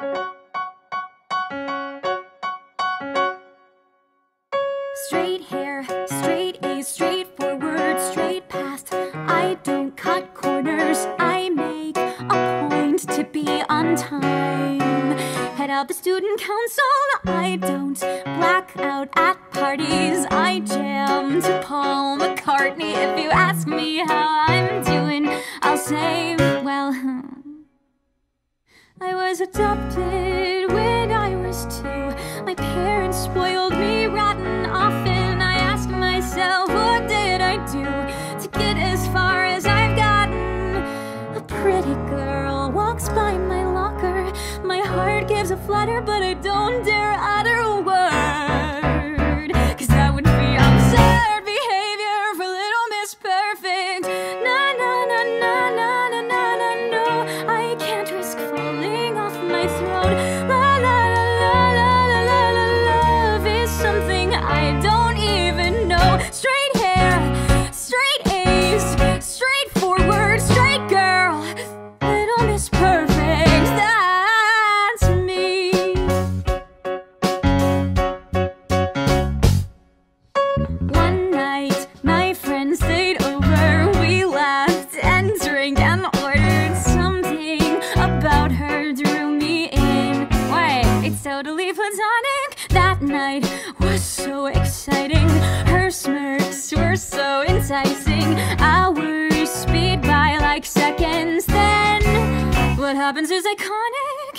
Straight hair, straight A's, straight forward, straight path. I don't cut corners, I make a point to be on time. Head out the student council, I don't black out at parties. I jam to Paul McCartney. If you ask me how I'm doing, I'll say, adopted when I was two. My parents spoiled me rotten often. I ask myself, what did I do to get as far as I've gotten? A pretty girl walks by my locker. My heart gives a flutter, but I don't dare utter happens is iconic.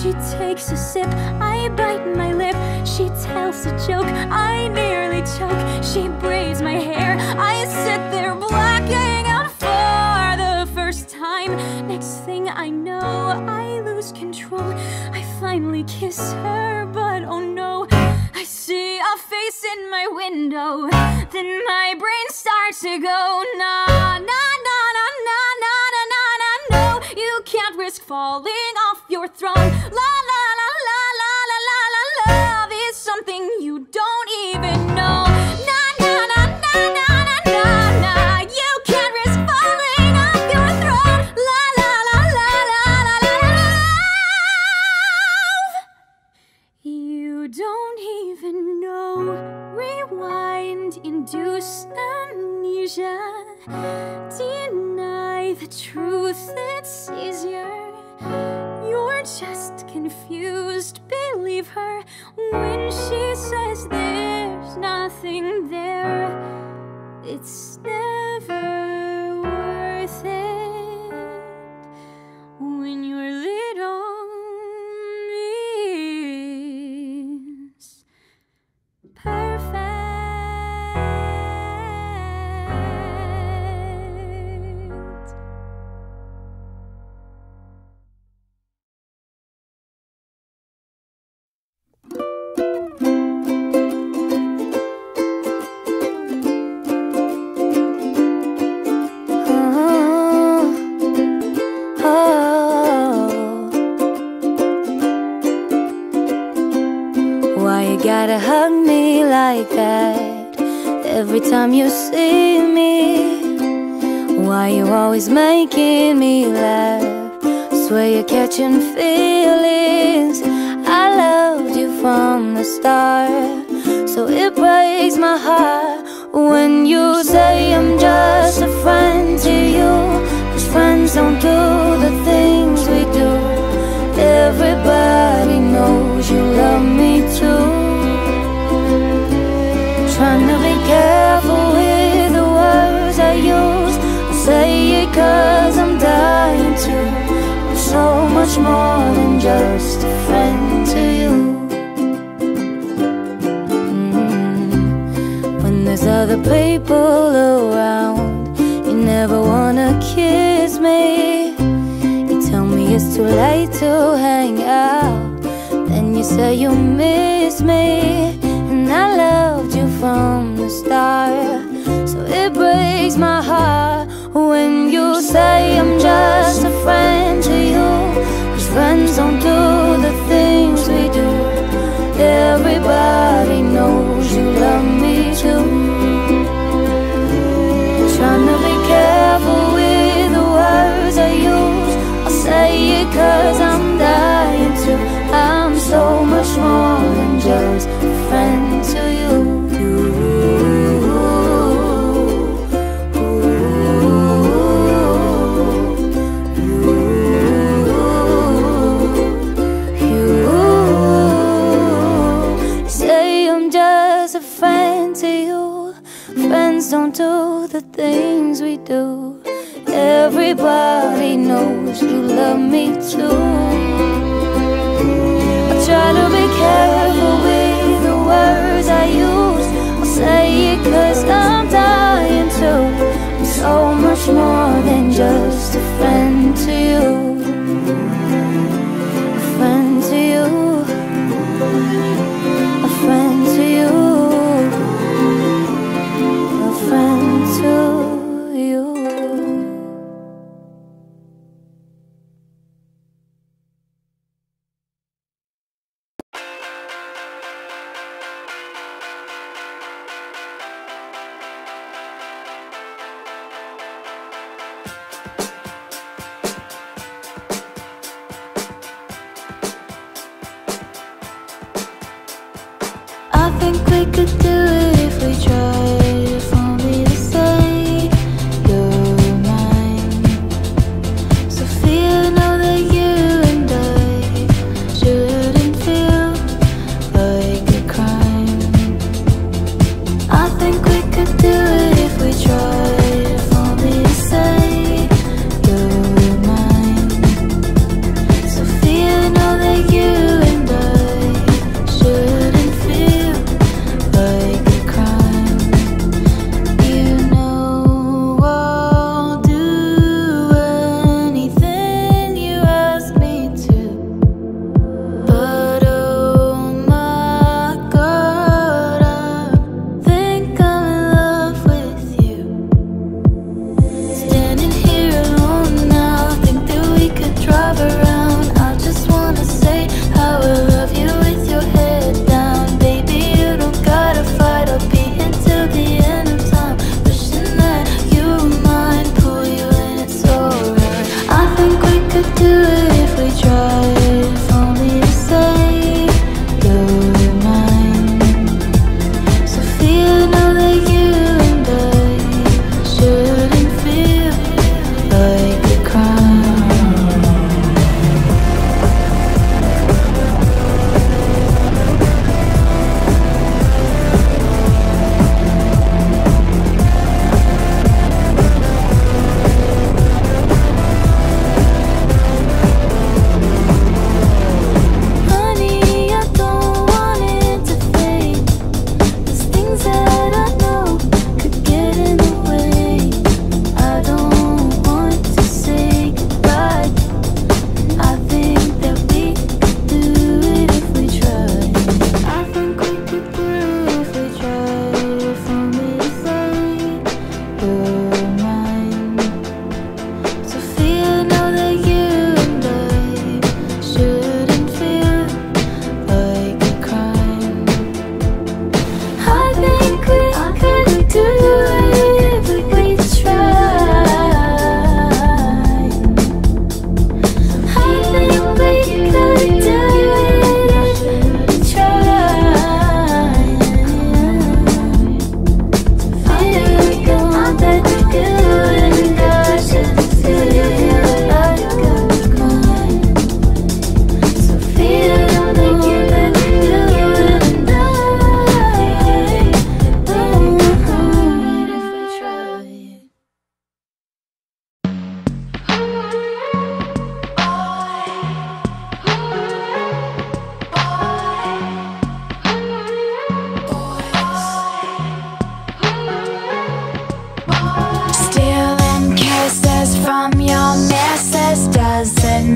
She takes a sip, I bite my lip. She tells a joke, I nearly choke. She braids my hair, I sit there blacking out for the first time. Next thing I know, I lose control. I finally kiss her, but oh no, I see a face in my window. Then my brain starts to go na na falling off your throne. La la la la la la la la. Love is something you don't even know. Na na na na na na na na. You can't risk falling off your throne. La la la la la la la. Love. You don't even know. Rewind, induce amnesia. Deny the truth, it's easier. Just confused. Believe her when she says there's nothing there. It's never worth it when you're little Catching feelings. I loved you from the start, so it breaks my heart when you say I'm just a friend to you. Cause friends don't do the things we do. Everybody knows you love me too. Trying to be careful with the words I use. I say it cause I'm dying to. I'm so much more than just a friend to you. Mm. When there's other people around, you never wanna kiss me. You tell me it's too late to hang out. Then you say you miss me. And I loved you from the start. So it breaks my heart when you say I'm just a friend Friends don't do the things we do. Everybody knows you love me too. Trying to be careful with the words I use. I say it cause I'm dying to. I'm so much more than just. The things we do. Everybody knows you love me too. I try to be careful with the words I use. I'll say it cause I'm dying to. I'm so much more than just a friend to you.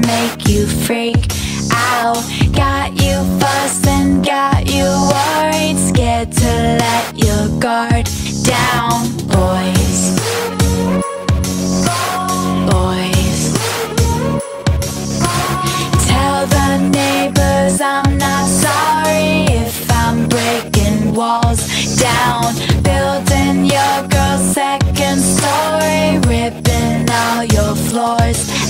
make you freak out. Got you fussing, got you worried. Scared to let your guard down Boys. Boys. Tell the neighbors I'm not sorry If I'm breaking walls down. Building your girl's second story Ripping all your floors.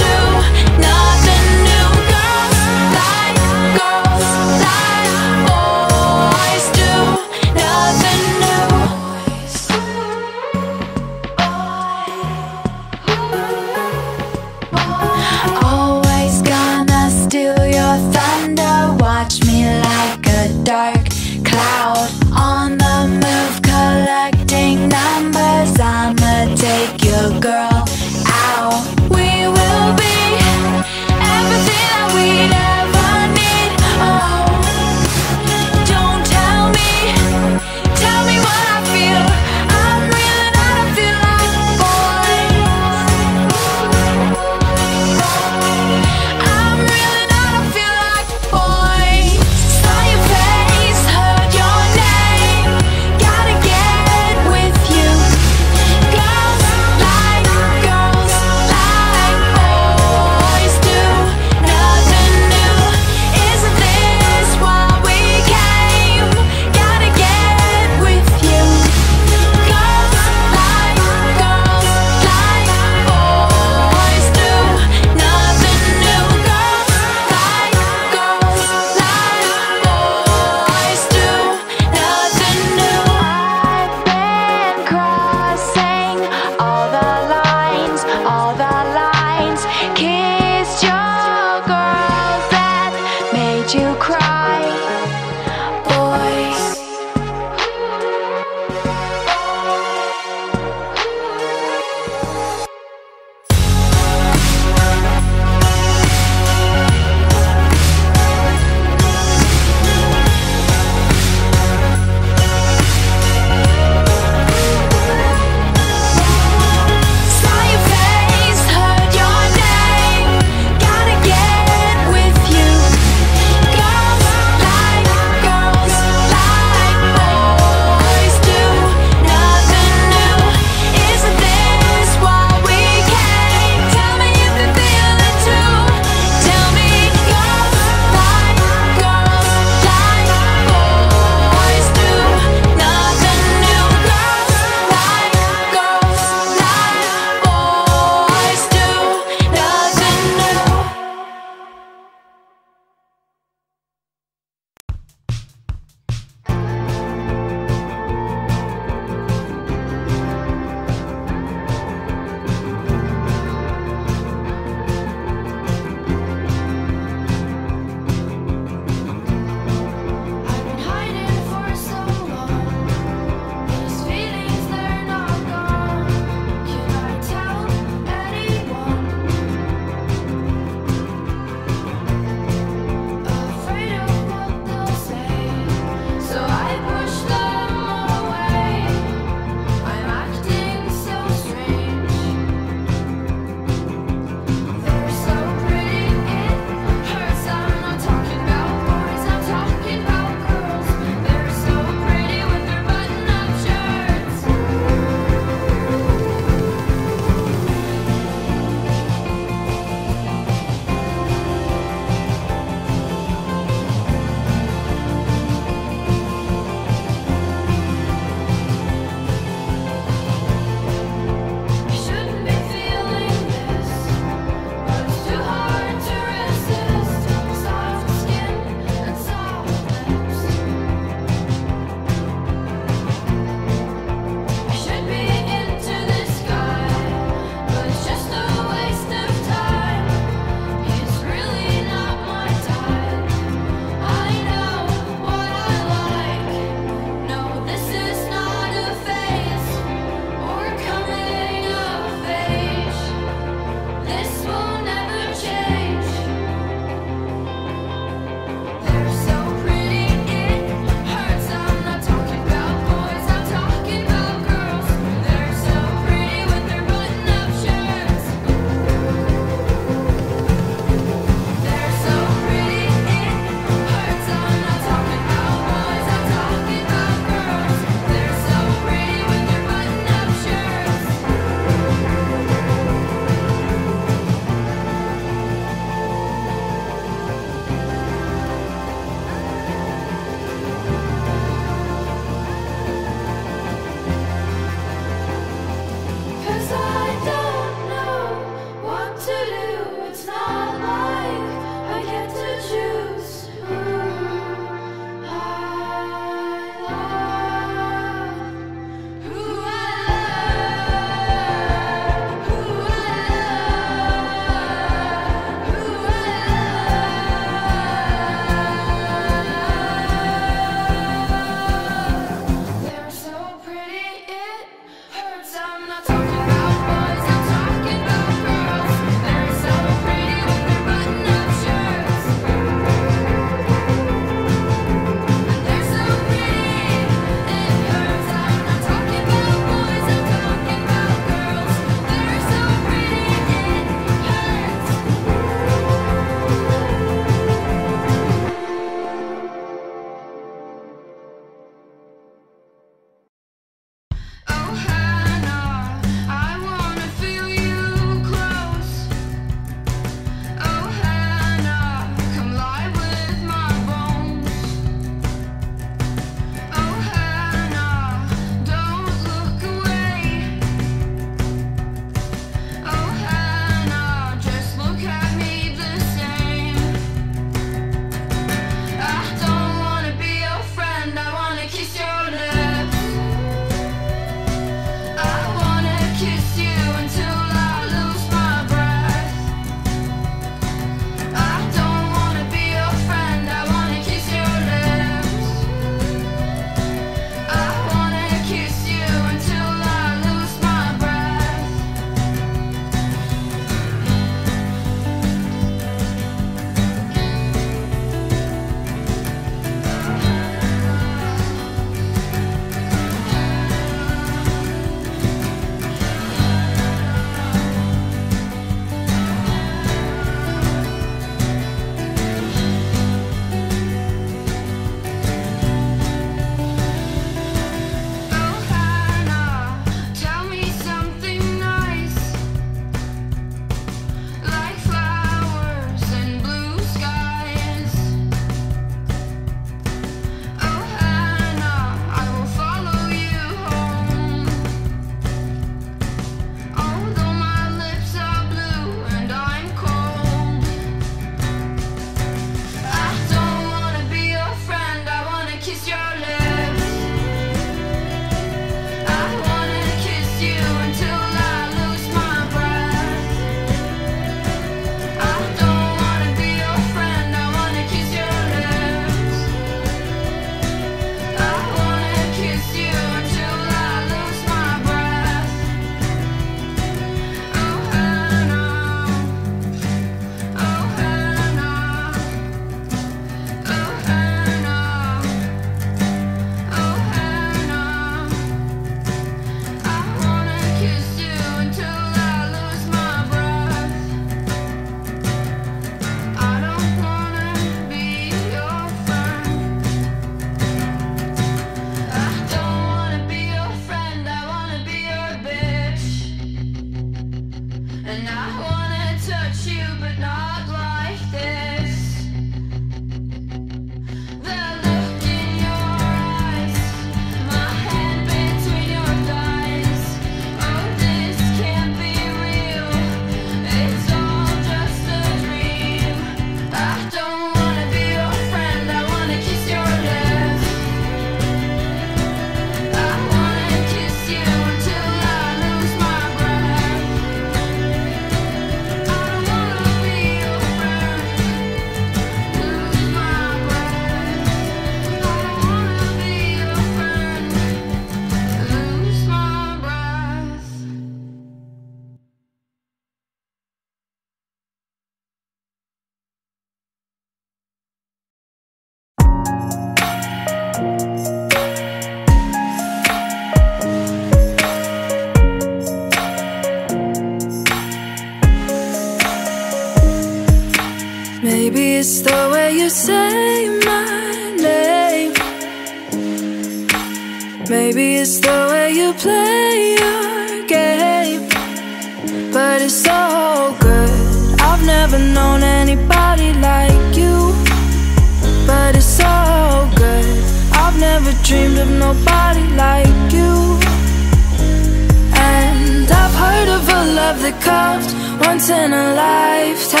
the cuffed once in a lifetime.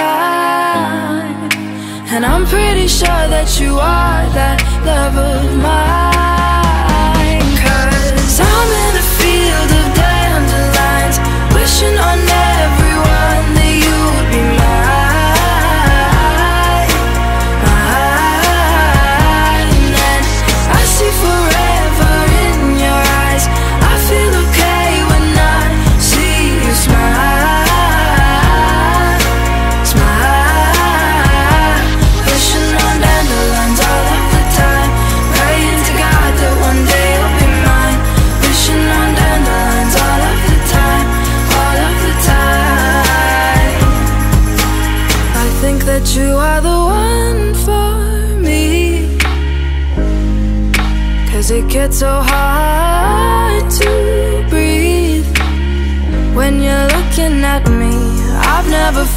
And I'm pretty sure that you are that love of mine.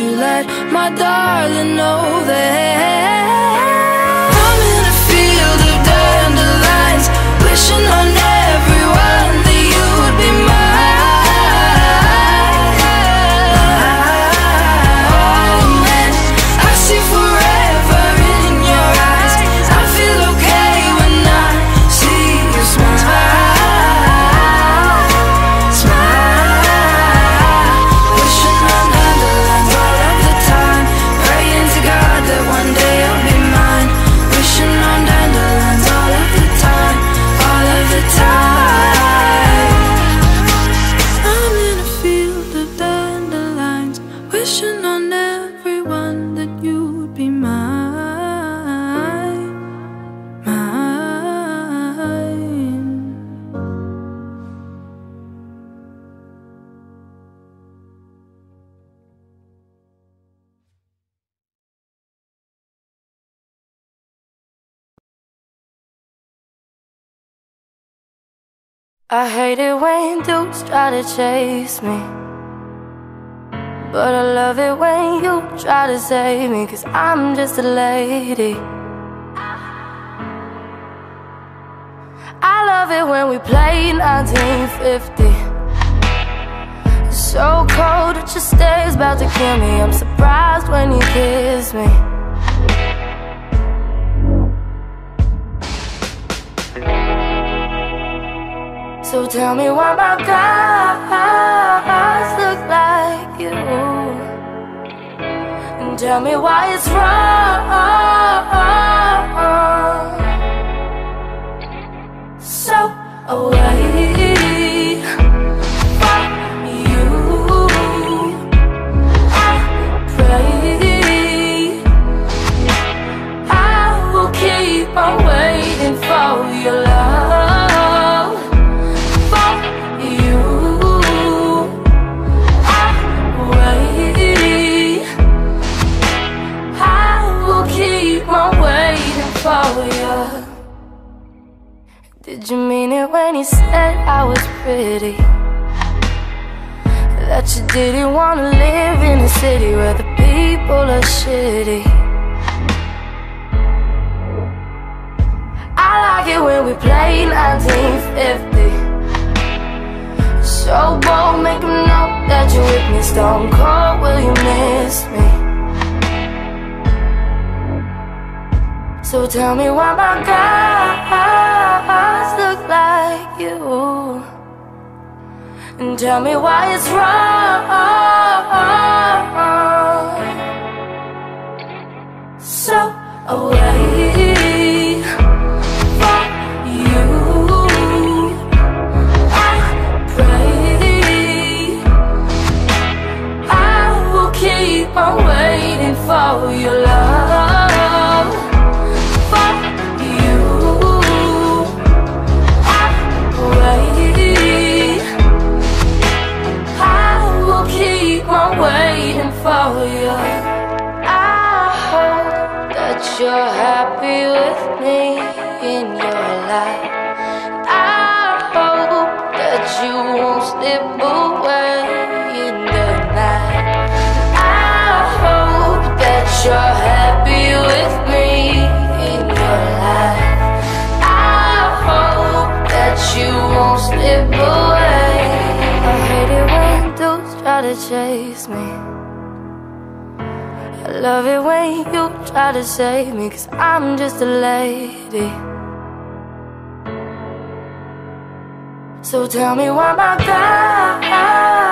you let my darling know that I hate it when dudes try to chase me. But I love it when you try to save me Cause I'm just a lady. I love it when we play 1950 It's so cold it just stays about to kill me. I'm surprised when you kiss me. So tell me why my guys look like you? And tell me why it's wrong. So away. it when you said I was pretty. That you didn't wanna live in a city where the people are shitty. I like it when we play 1950 So bold, make them know that you're with me Stone cold, will you miss me? So tell me why my guys look like you. And tell me why it's wrong. So away from you, I pray I will keep on waiting for your love. Waiting for you. I hope that you're happy with me in your life. I hope that you won't slip away to chase me. I love it when you try to save me, cause I'm just a lady. So tell me why my guys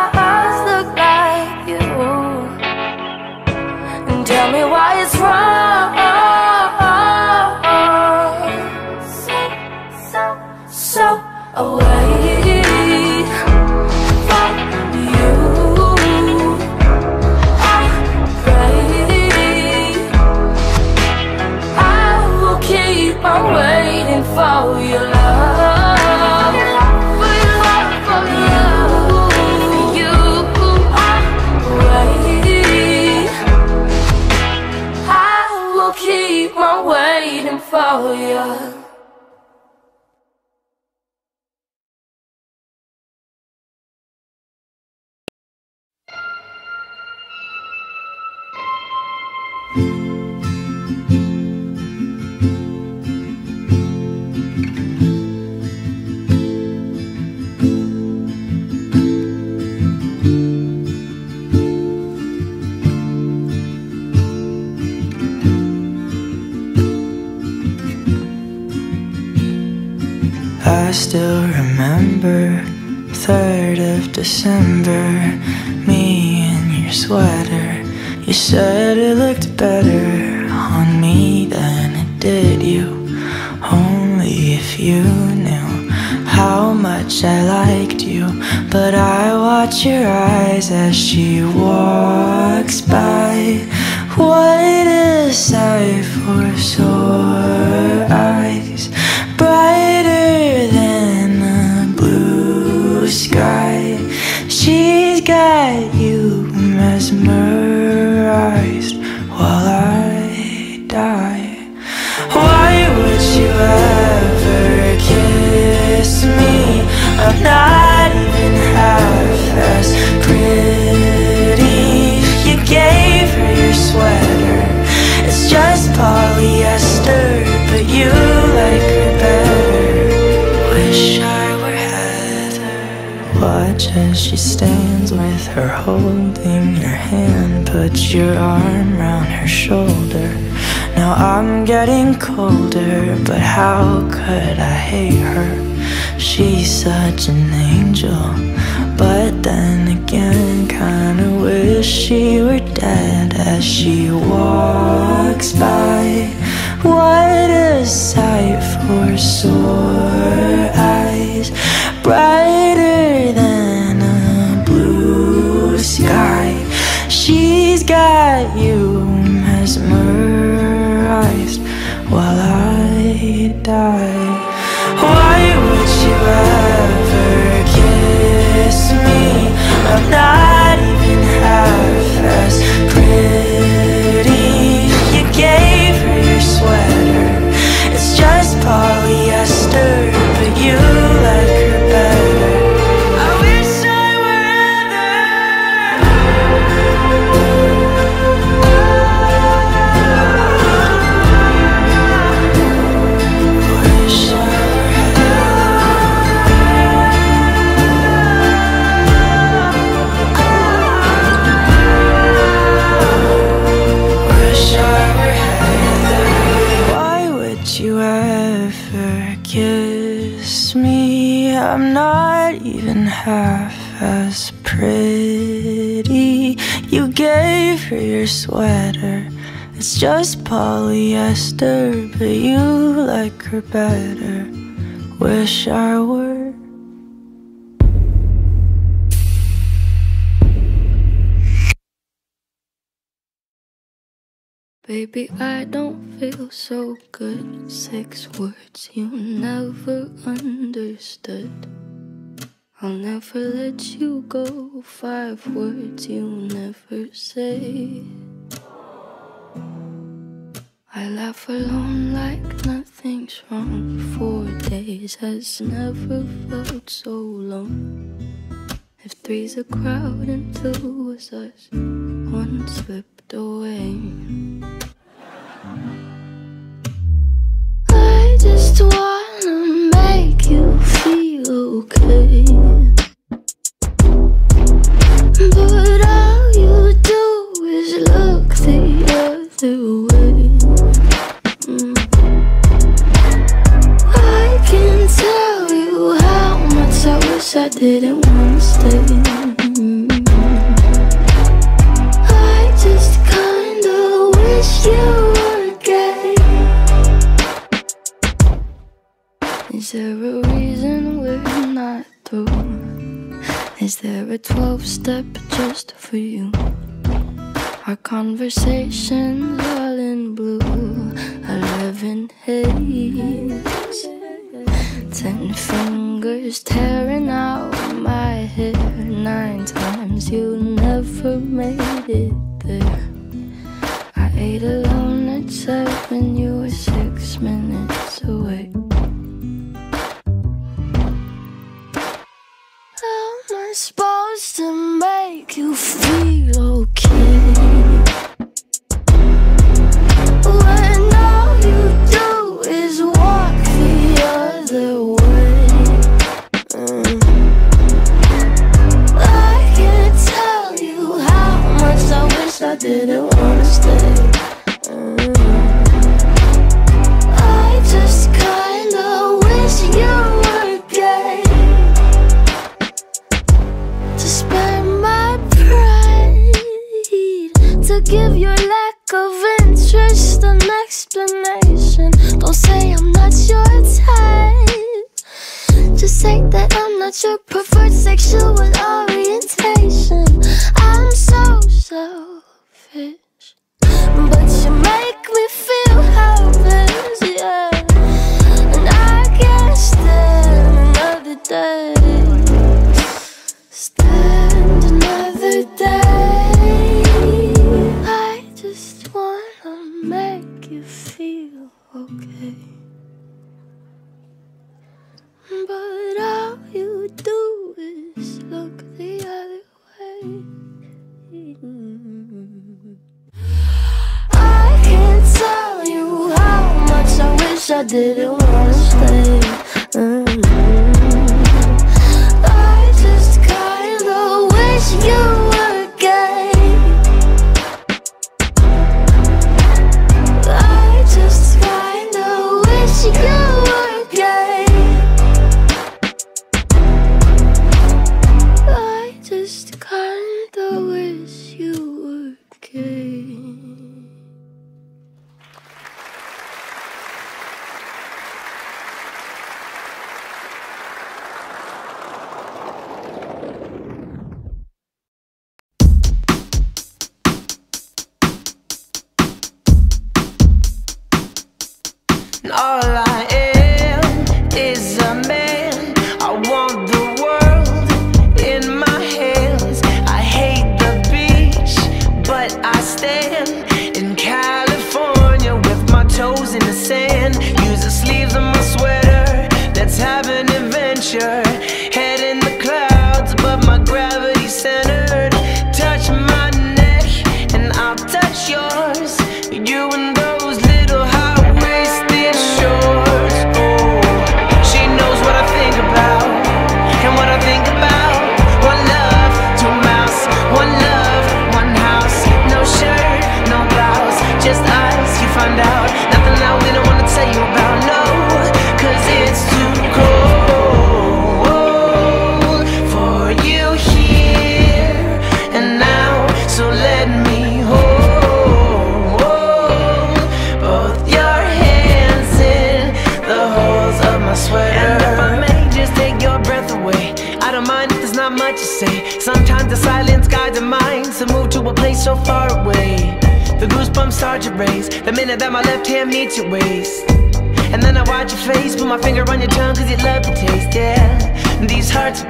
December Me in your sweater. You said it looked better on me than it did you. Only if you knew how much I liked you. But I watch your eyes as she walks by. What a sight for sore her holding your hand Put your arm round her shoulder. Now I'm getting colder But how could I hate her? She's such an angel. But then again Kinda wish she were dead As she walks by. What a sight for sore eyes Brighter than got you mesmerized While I die half as pretty. You gave her your sweater. It's just polyester, but you like her better. Wish I were. Baby, I don't feel so good. Six words you never understood. I'll never let you go. Five words you'll never say. I laugh alone like nothing's wrong. Four days has never felt so long. If three's a crowd and two was us, one slipped away. I just feel okay. But all you do is look the other way. I can tell you how much I wish I didn't wanna stay. Mm. I just kinda wish you. Is there a reason Is there a 12 step just for you? Our conversations all in blue, 11 haze. Ten fingers tearing out my hair. Nine times you never made it there. I ate alone at seven, you were six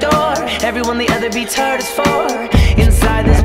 door Everyone the other beats hard as for. Inside this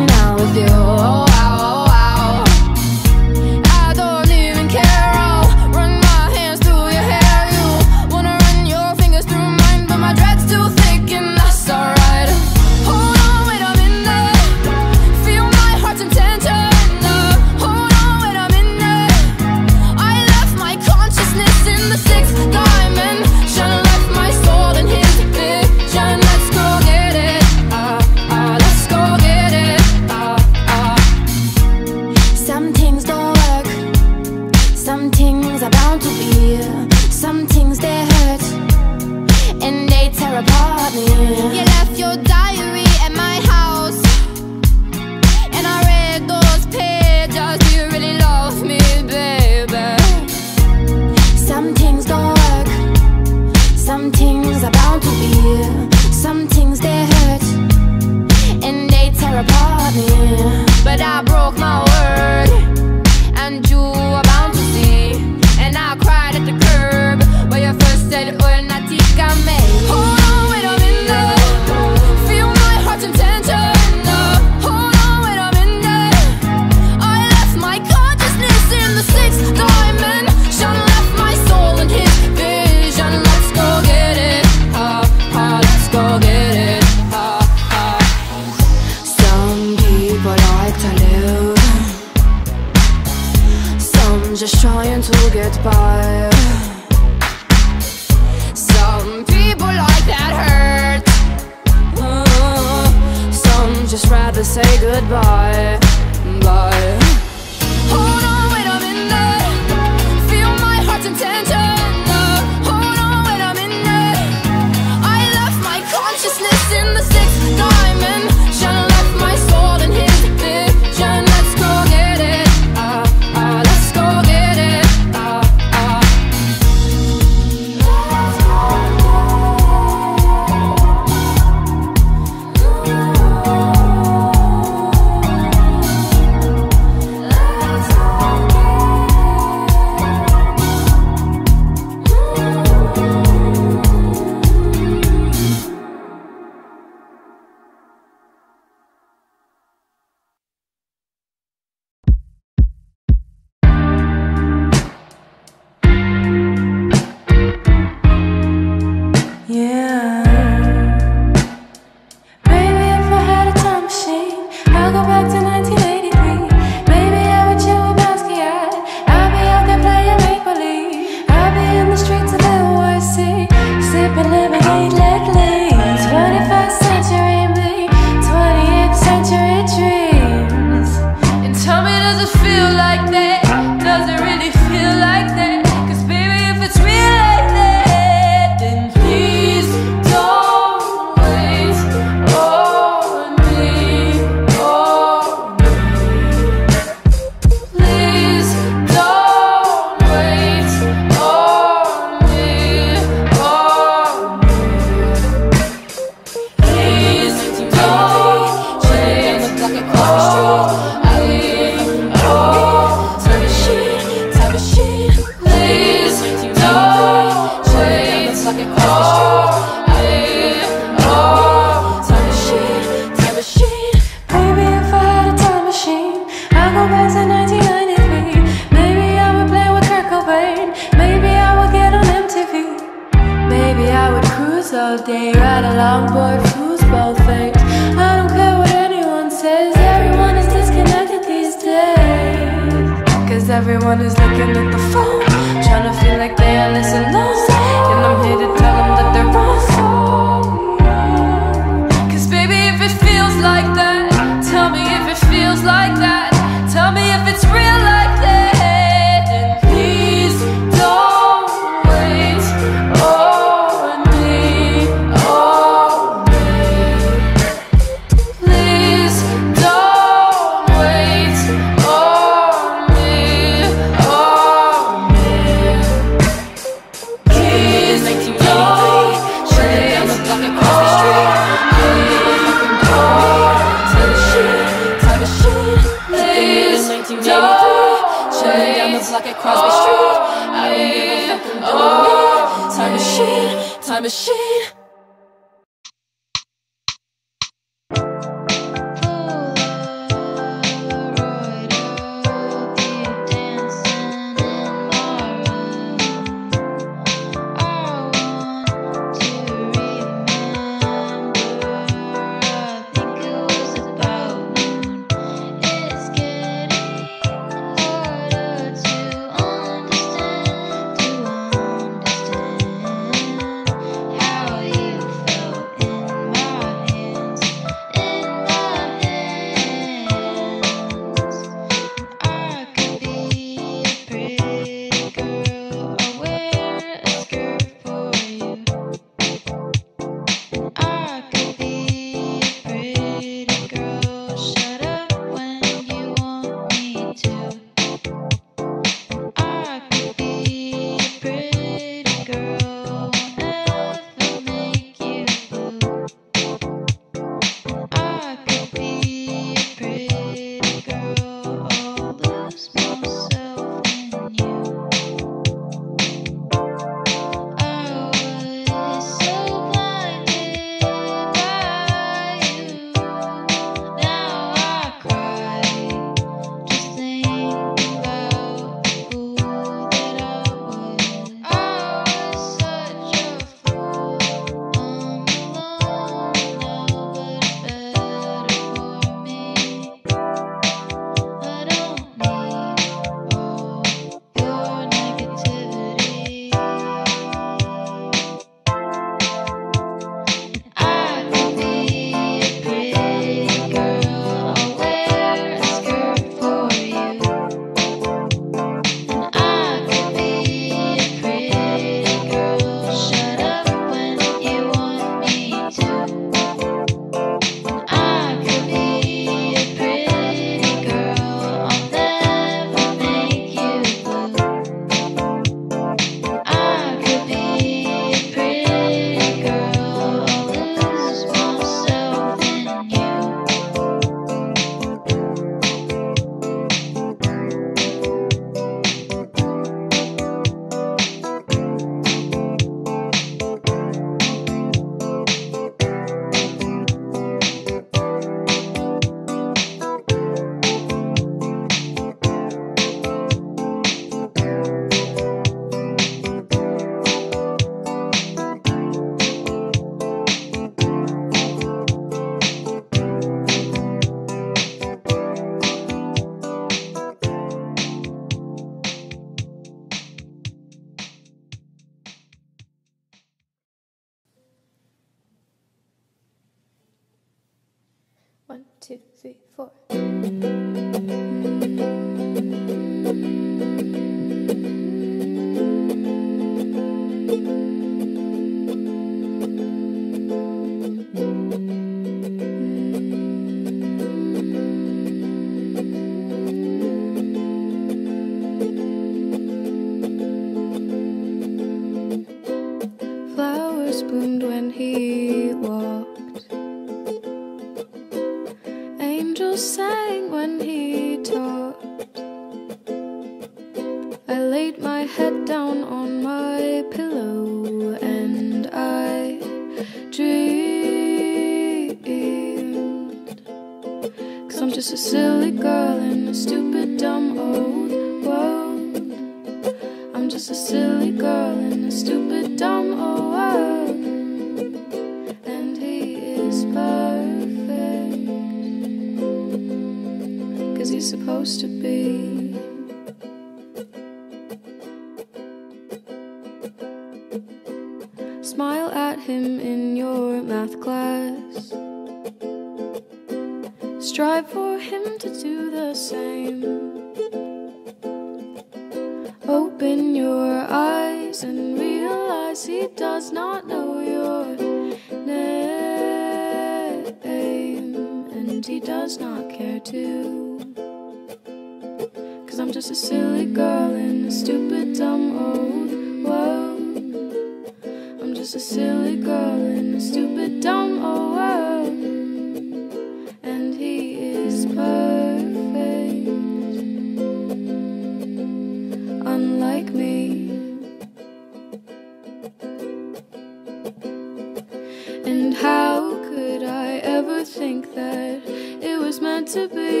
how could I ever think that it was meant to be?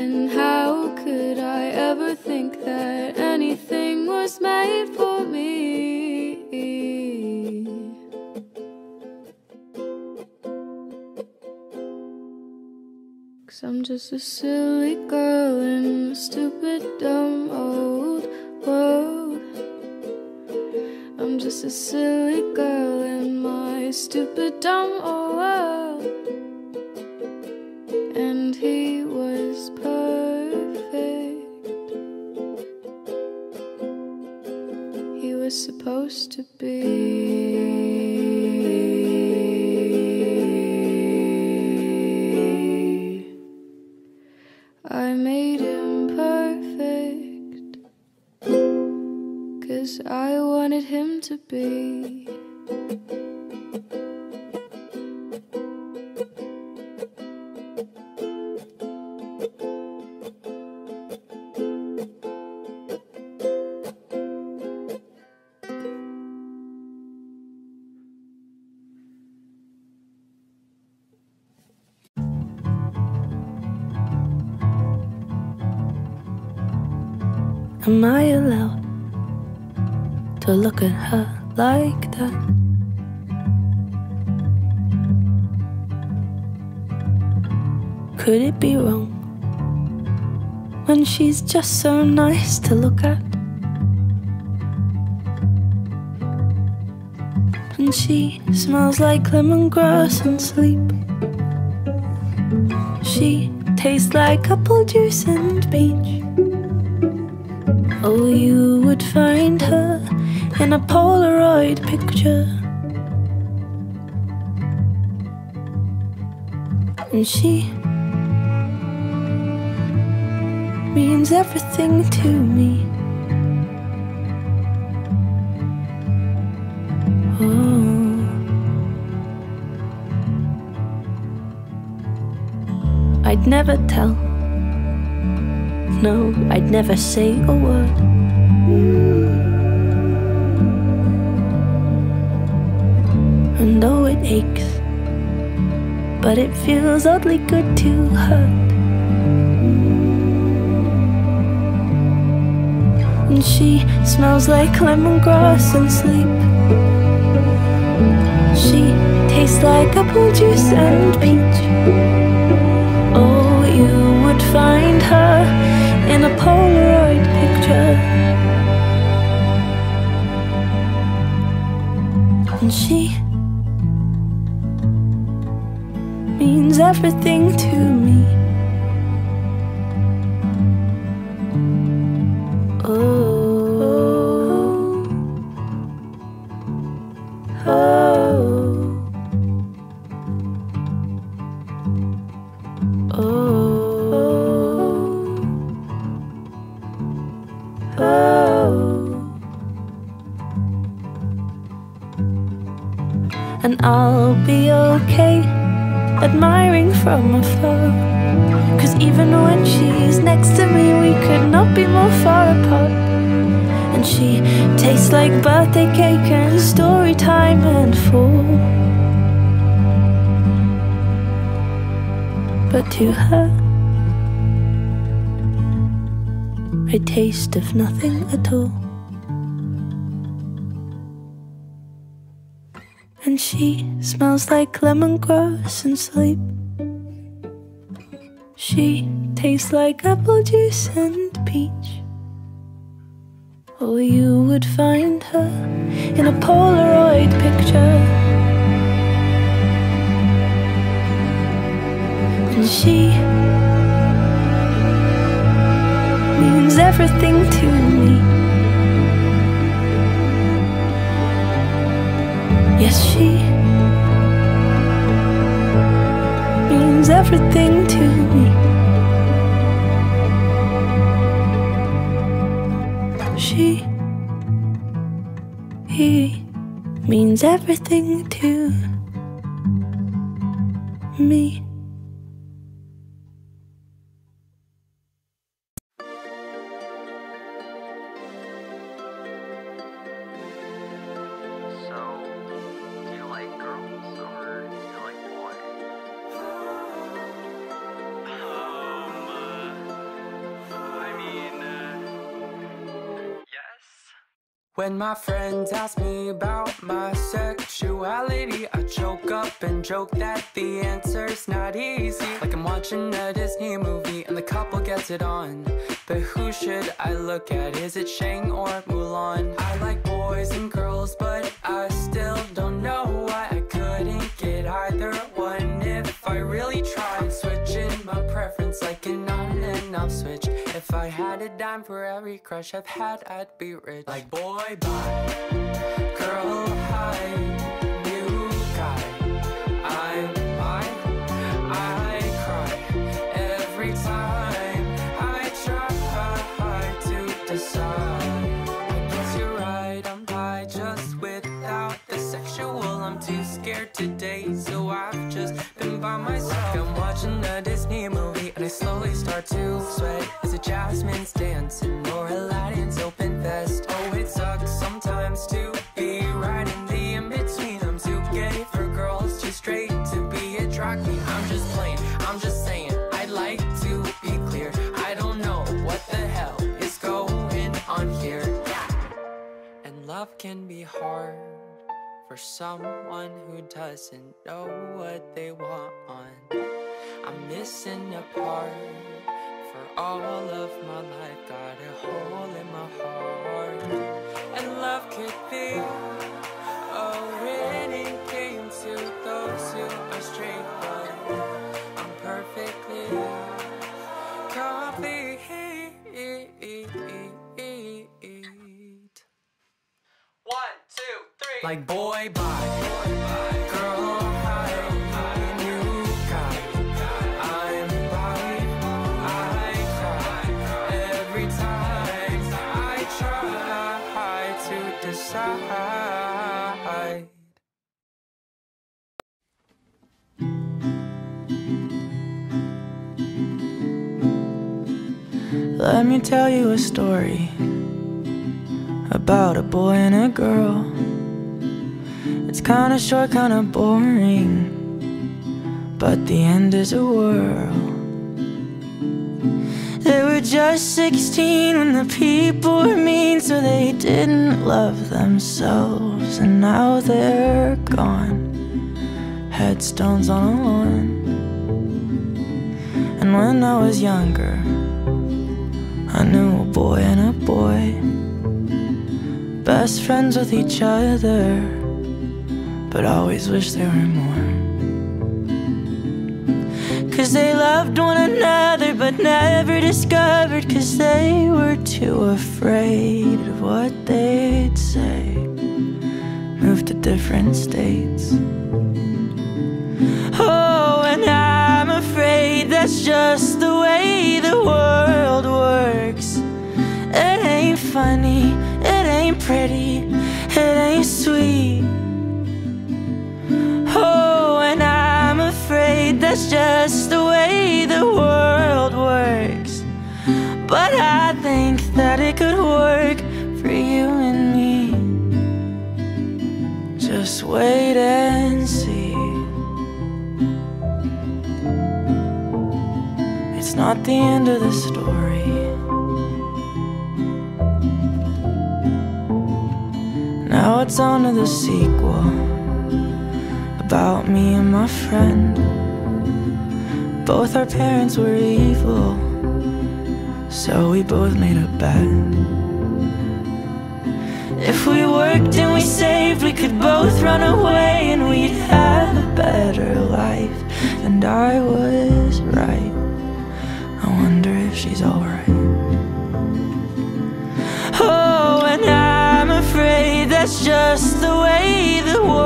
And how could I ever think that anything was made for me? Cause I'm just a silly girl in a stupid, dumb old world. I'm just a silly girl in my stupid, dumb world. And he was perfect. He was supposed to be. Look at her like that? Could it be wrong when she's just so nice to look at? And she smells like lemongrass and sleep. She tastes like apple juice and beach. Oh, you would find her in a Polaroid picture. And she means everything to me. Oh. I'd never tell. No, I'd never say a word. And though it aches, but it feels oddly good to hurt. And she smells like lemongrass and sleep. She tastes like apple juice and peach. Oh, you would find her in a Polaroid picture. And she everything to from afar. Cause even when she's next to me, we could not be more far apart. And she tastes like birthday cake and story time and full. But to her, I taste of nothing at all. And she smells like lemongrass and sleep. She tastes like apple juice and peach. Or you would find her in a Polaroid picture. And she means everything to me. Yes, she means everything to me. She he means everything to me. When my friends ask me about my sexuality, I choke up and joke that the answer's not easy. Like I'm watching a Disney movie and the couple gets it on. But who should I look at? Is it Shang or Mulan? I like boys and girls, but I still don't know why I couldn't get either one. If I really tried my preference like an on and off switch. If I had a dime for every crush I've had, I'd be rich. Like boy, bye, to sweat as a Jasmine's dancing or Aladdin's open vest. Oh, it sucks sometimes to be right in the in between. I'm too gay for girls, too straight to be attracting. I'm just playing, I'm just saying. I'd like to be clear. I don't know what the hell is going on here. And love can be hard for someone who doesn't know what they want. I'm missing a part for all of my life. Got a hole in my heart, and love could be a winning game to those who are straight. But I am by who I die every time I try to decide. Let me tell you a story about a boy and a girl. It's kinda short, kinda boring, but the end is a whirl. They were just 16 when the people were mean, so they didn't love themselves, and now they're gone. Headstones on a lawn. And when I was younger, I knew a boy and a boy, best friends with each other, but always wish there were more. Cause they loved one another, but never discovered, cause they were too afraid of what they'd say. Moved to different states. Oh, and I'm afraid that's just the way the world works. It ain't funny, it ain't pretty, it ain't sweet. That's just the way the world works. But I think that it could work for you and me. Just wait and see. It's not the end of the story. Now it's on to the sequel about me and my friend. Both our parents were evil, so we both made a bet. If we worked and we saved, we could both run away and we'd have a better life. And I was right. I wonder if she's alright. Oh, and I'm afraid that's just the way the world